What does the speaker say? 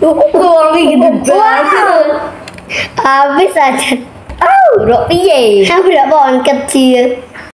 Gol gitu. Wow. Habis aja. Oh, rok piye? Aku udah pohon kecil.